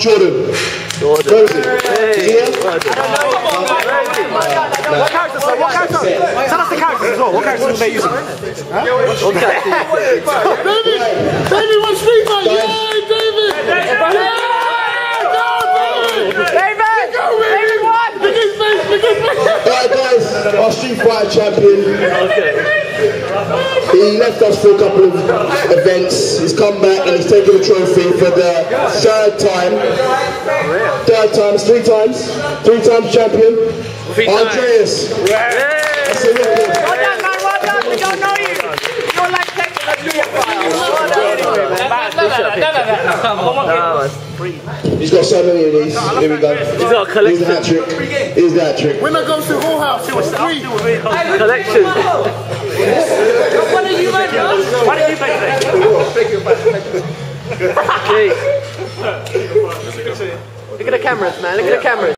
Jordan. Jordan. Where is he? Is he here? What characters? sir? What characters? Tell us the characters as well. What characters are they using? Okay. David! David, street fight! Yay, David! David! David won! Look his face, look face! Alright guys, our Street Fighter champion. Okay. He left us for a couple of events. He's come back and he's taken the trophy for the third time. Third times, three times. Three times champion. Andreas. That's a record. Well done, man. Well done. We don't know you. You're like taking a video file. Well done anyway, man. Come on. He's got so many of these. Here we go. He's got a Here's the collection. hat trick. Here's the hat trick. Winner goes to Hall House. It was three. Collection. What are you, man? Why did you play Look at the cameras, man. Look at the cameras.